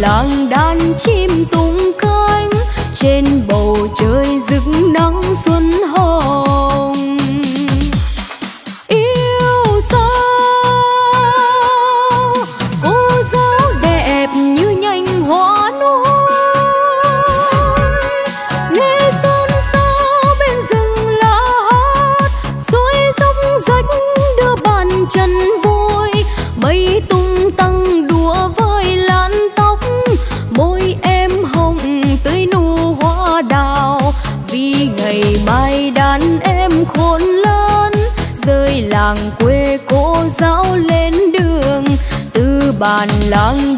làng đàn chim tung cánh trên bầu trời rực nắng. còn long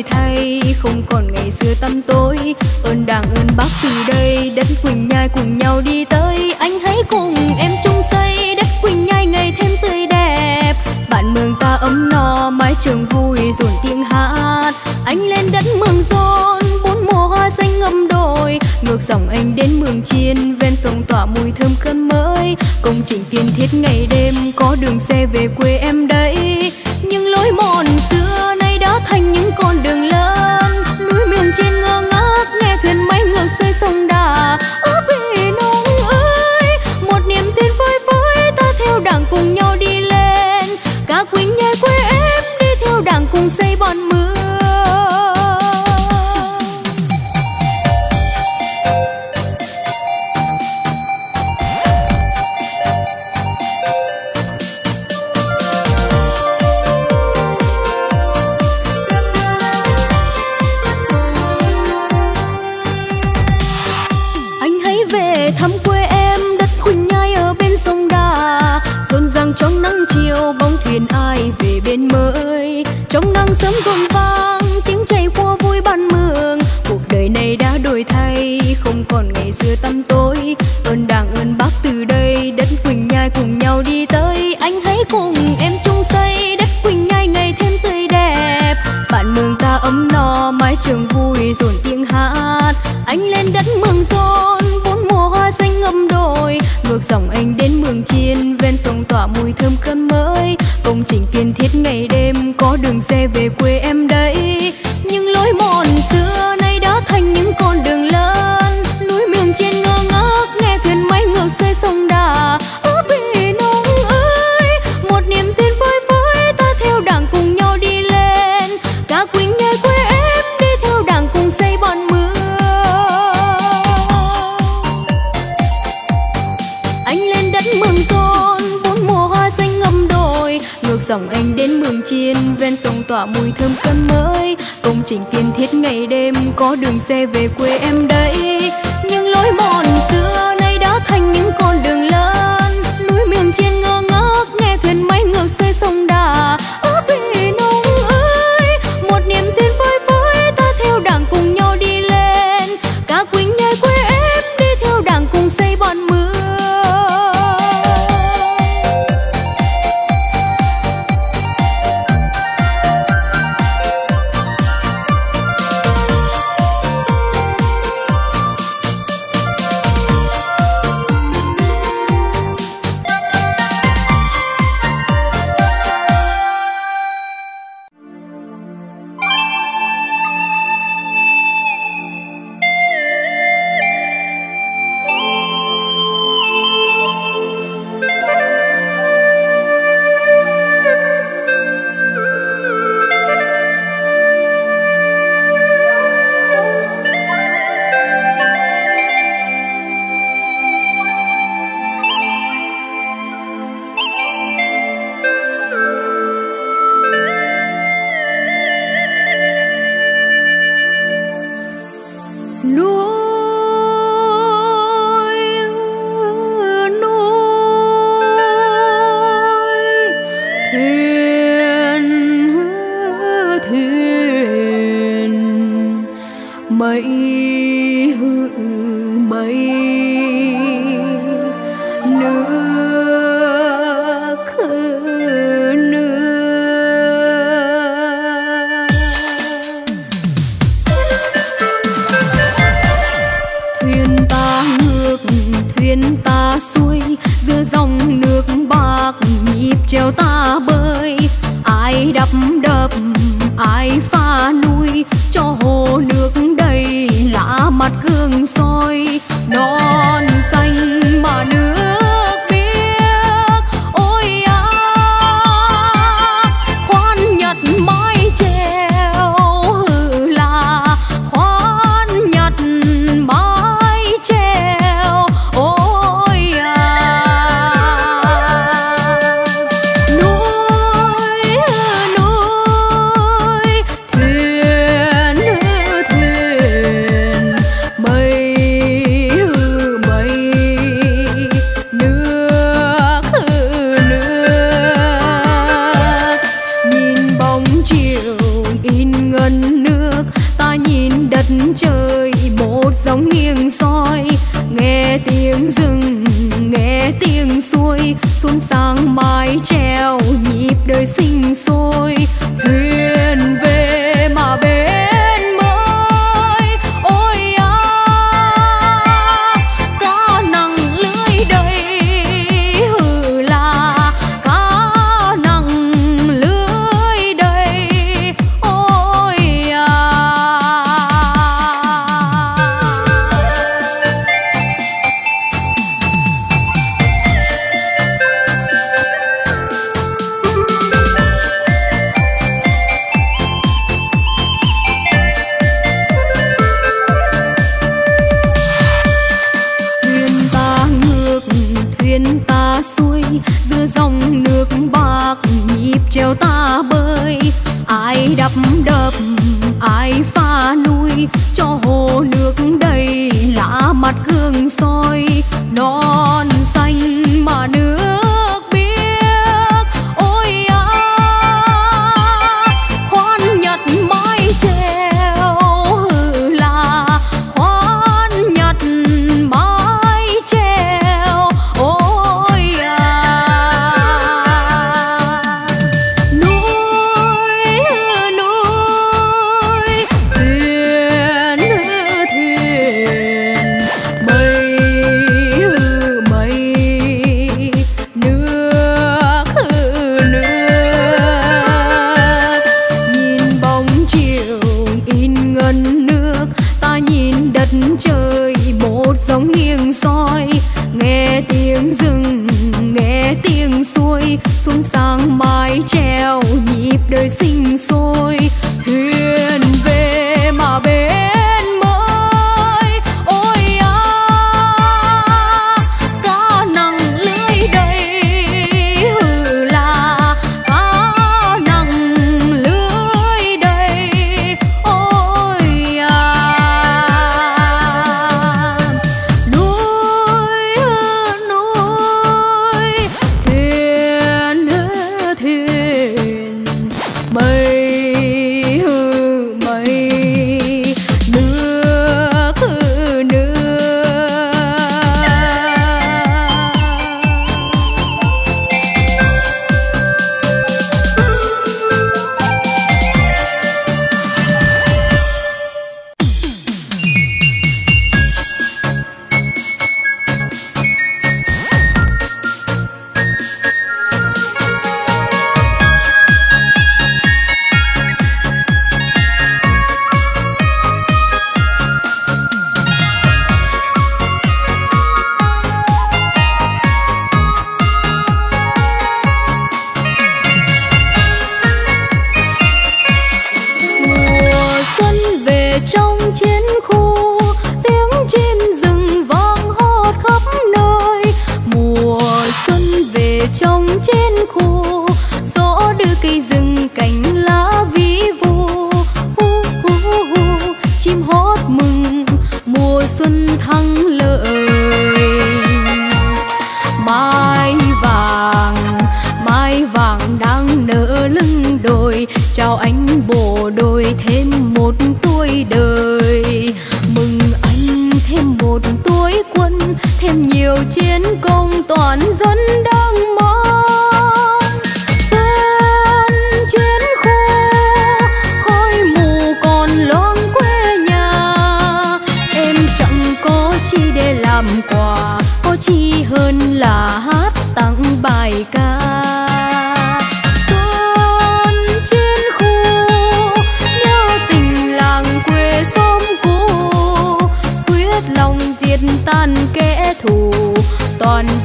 đổi thay, không còn ngày xưa tâm tối. Ơn đảng, ơn bác từ đây, đất quỳnh nhai cùng nhau đi tới. Anh hãy cùng em chung xây đất quỳnh nhai ngày thêm tươi đẹp. Bạn mường ta ấm no, mái trường vui, dồn tiếng hát. Anh lên đất mường rôn bốn mùa hoa xanh ngâm đồi. Ngược dòng anh đến mường chiên, ven sông tỏa mùi thơm khăn mới công trình kiên thiết ngày đêm, có đường xe về quê em có đường xe về quê em đây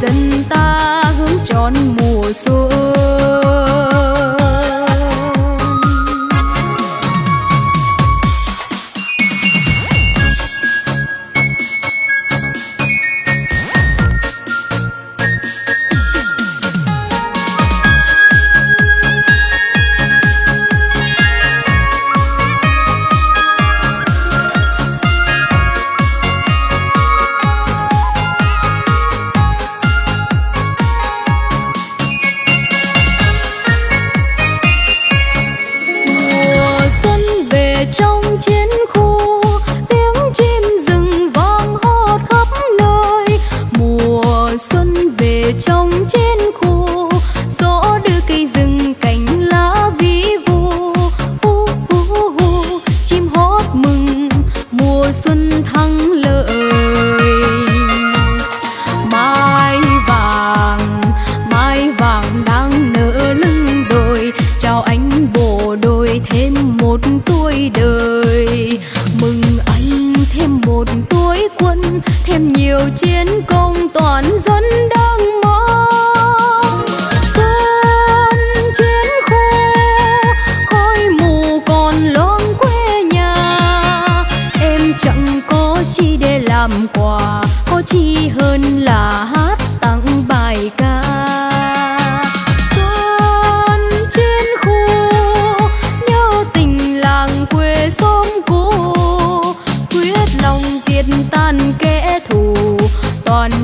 dân ta hướng tròn mùa xuân.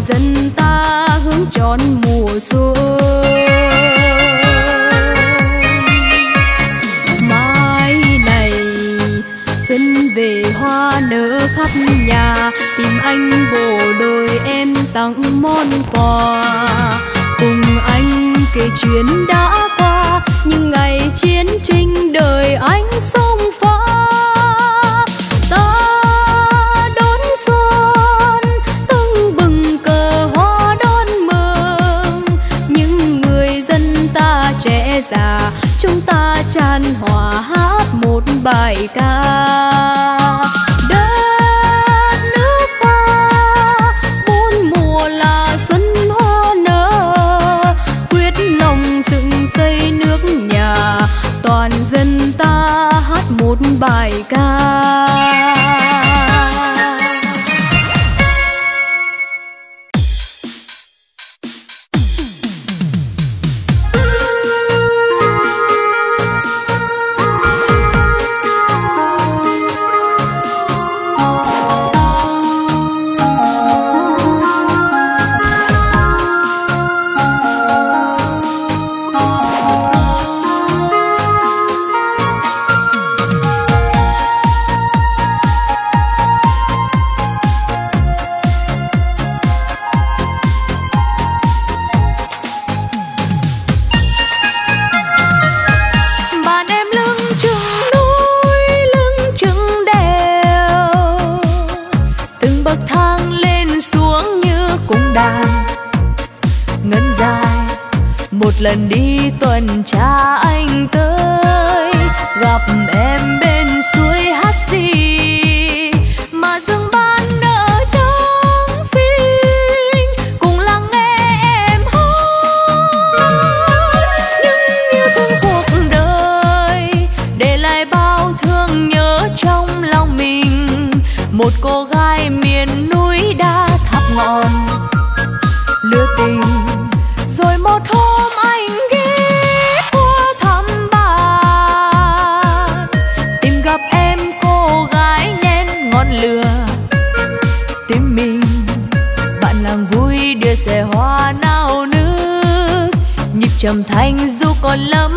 dân ta hướng tròn mùa xuân. một lần đi tuần tra anh tới gặp em niềm thanh dù còn lắm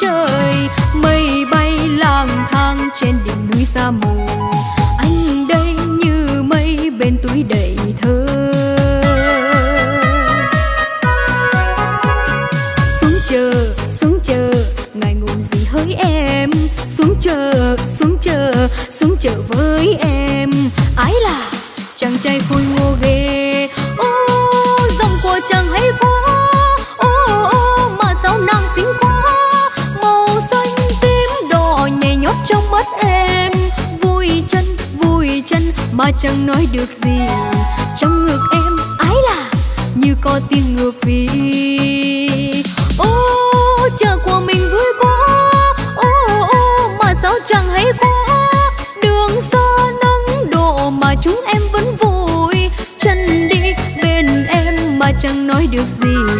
trời mây bay lang thang trên đỉnh núi xa mù. chẳng nói được gì. Trong ngực em ái là như có tiếng ngựa phi ô chờ của mình vui quá. Ô ô, mà sao chẳng hay quá. Đường xa nắng độ mà chúng em vẫn vui. Chân đi bên em mà chẳng nói được gì.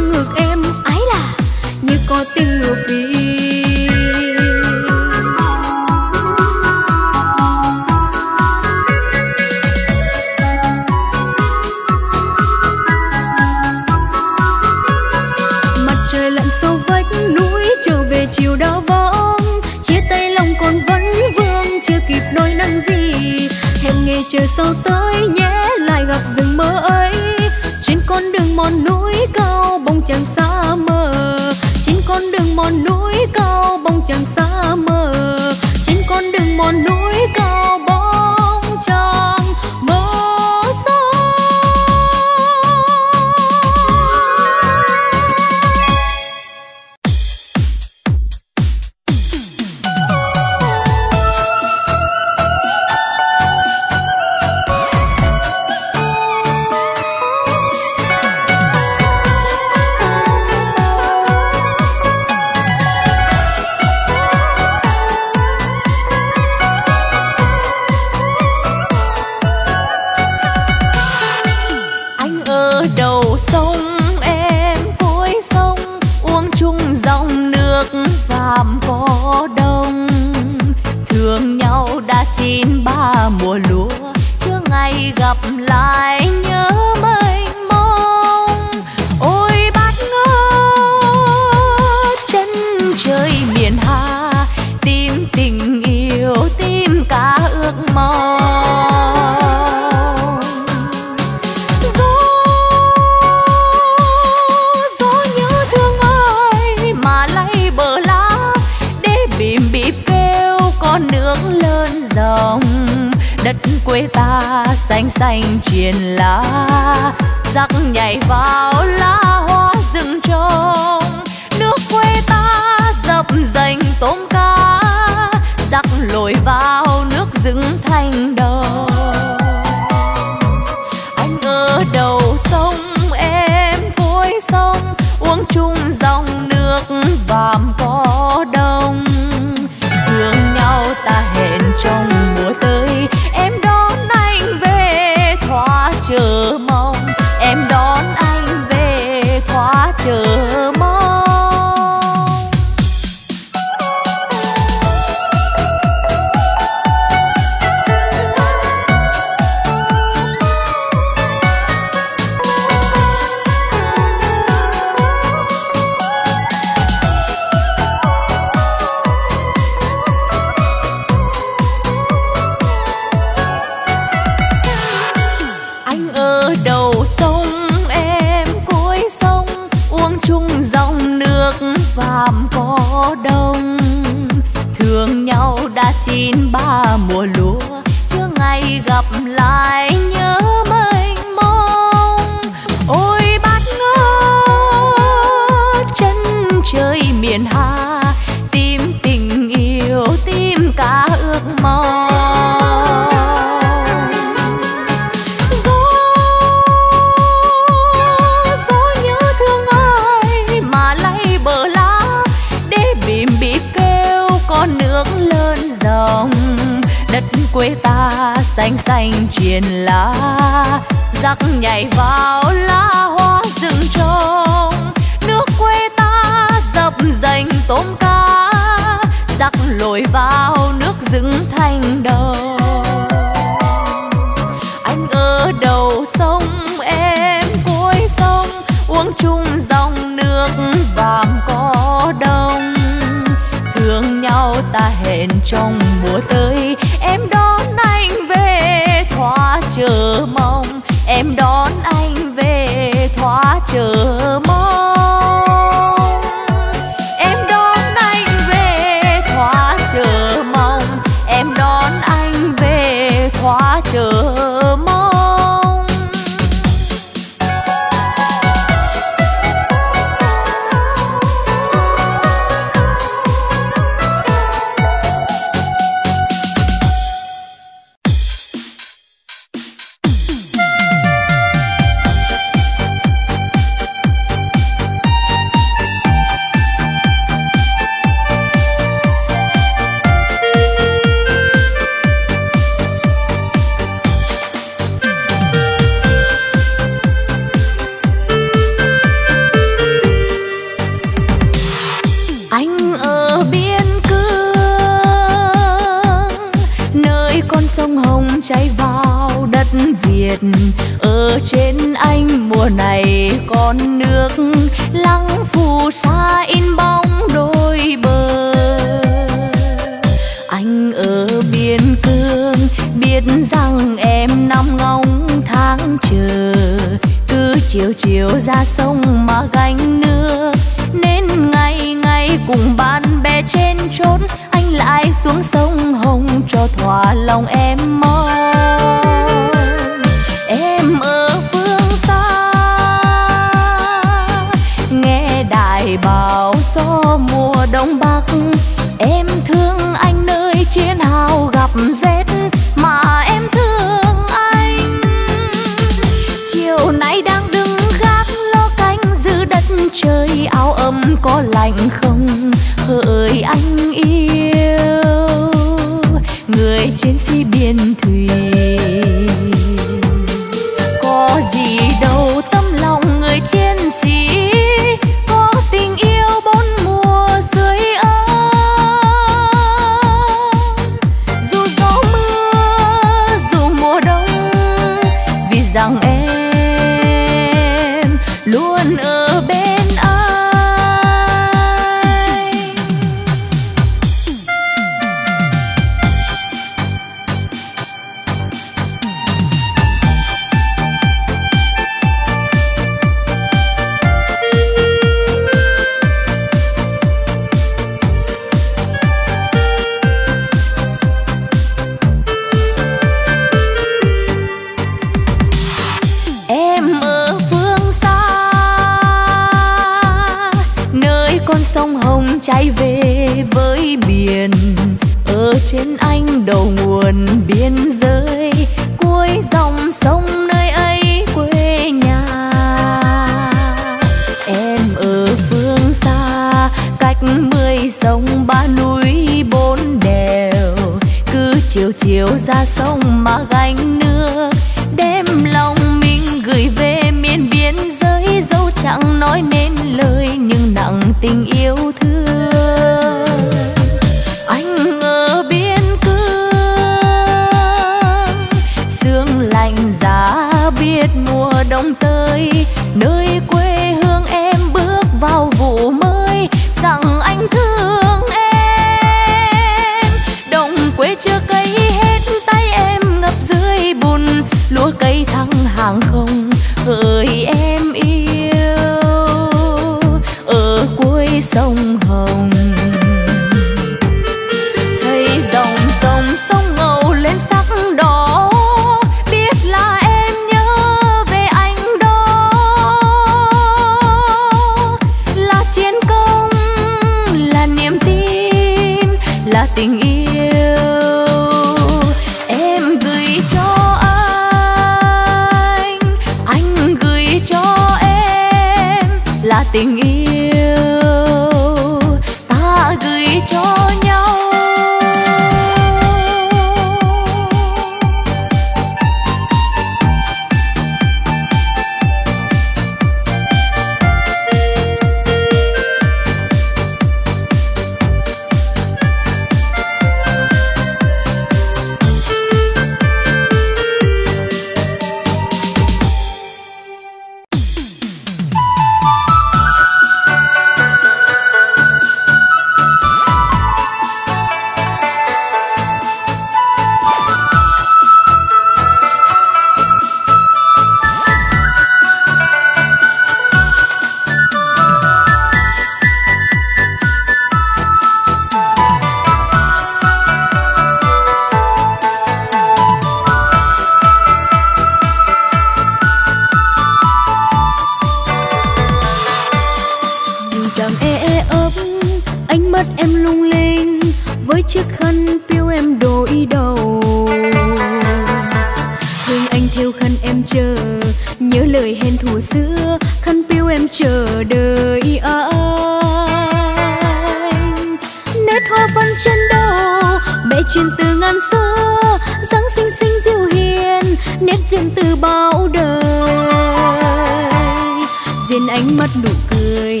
duyên ánh mắt nụ cười.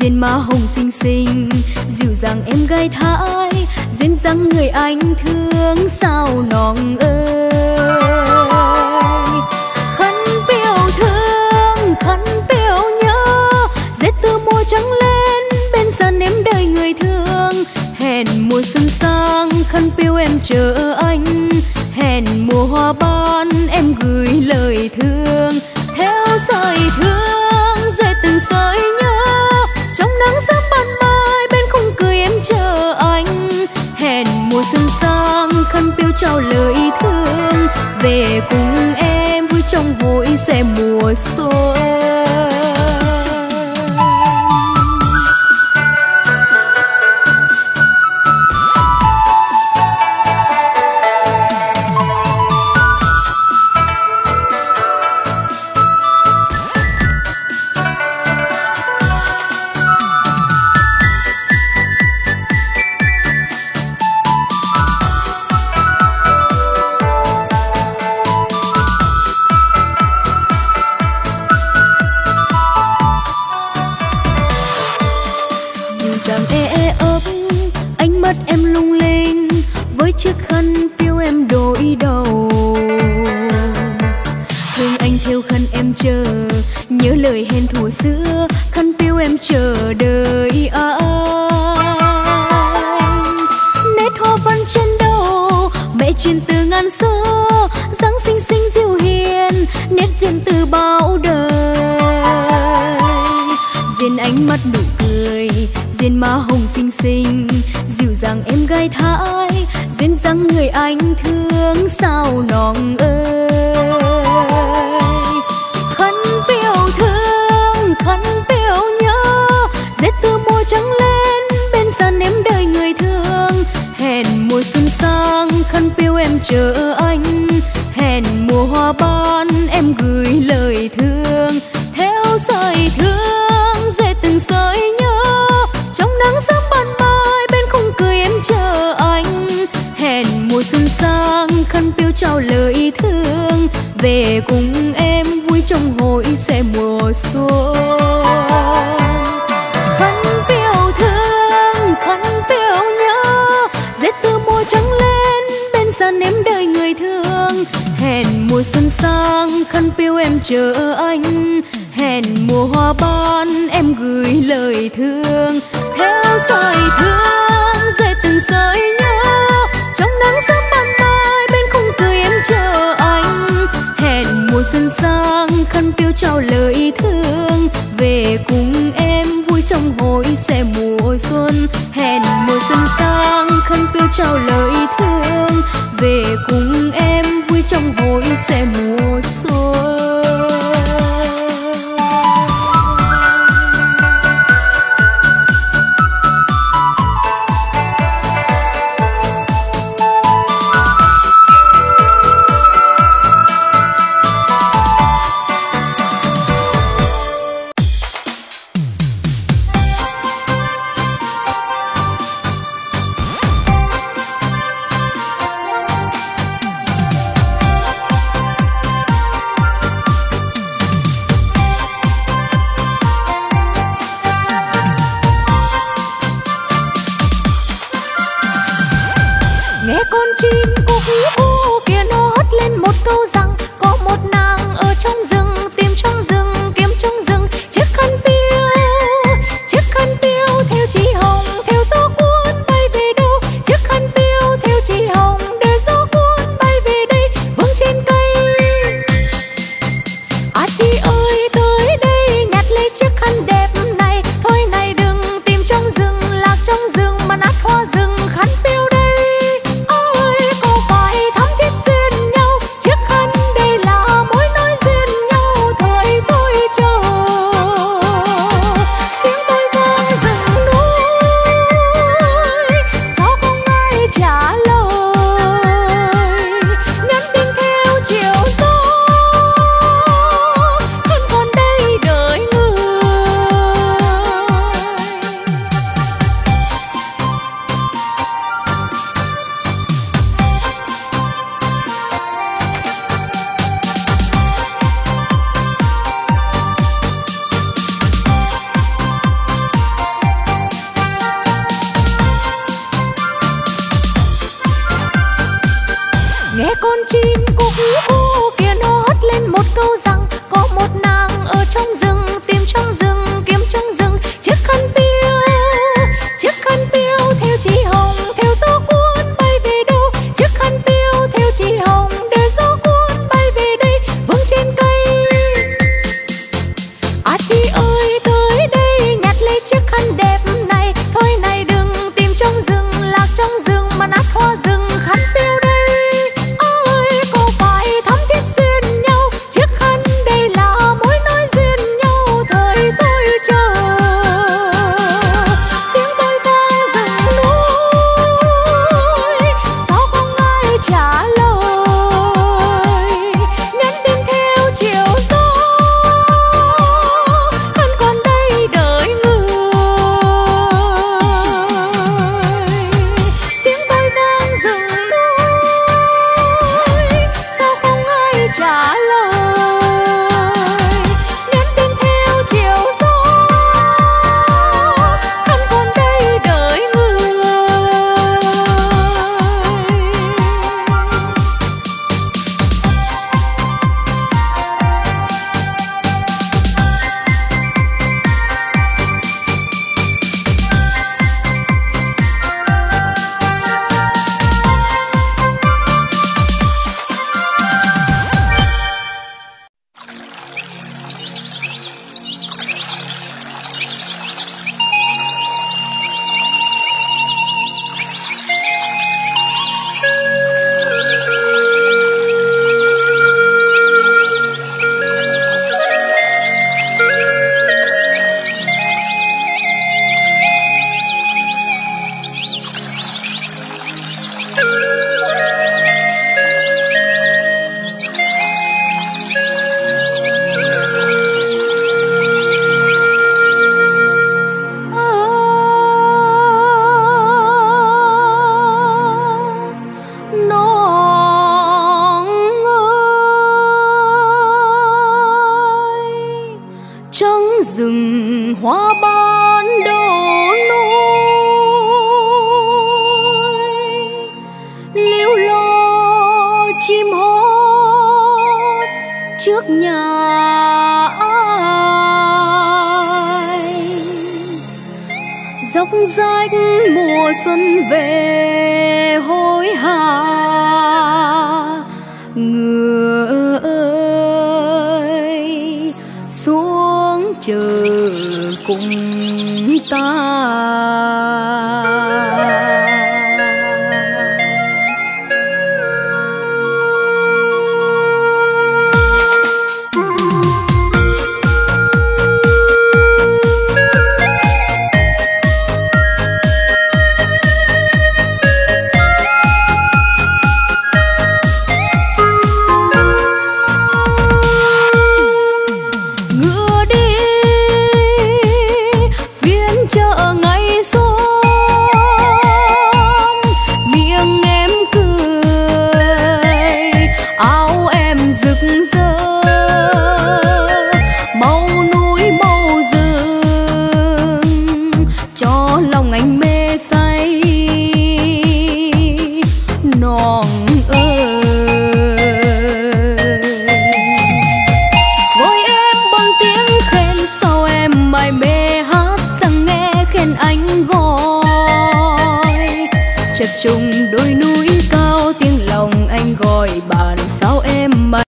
Duyên má hồng xinh xinh, dịu dàng em gái thái, duyên dáng người anh thương sao nòng ơi. Khăn biểu thương khăn biểu nhớ, dễ tư mùa trắng lên, bên sàn em đợi người thương. Hẹn mùa xuân sang khăn biểu em chờ anh. Hẹn mùa hoa ban, em gửi lời thương. trong hội xe mùa xuân. xinh dịu dàng em gái thái, duyên dáng người anh thương sao nòng ơi. Khăn biểu thương khăn biểu nhớ dệt từ mùa trắng lên bên sàn em đời người thương. Hẹn mùa xuân sang khăn biểu em chờ anh. Hẹn mùa hoa bao chờ anh hẹn mùa hoa ban em gửi lời thương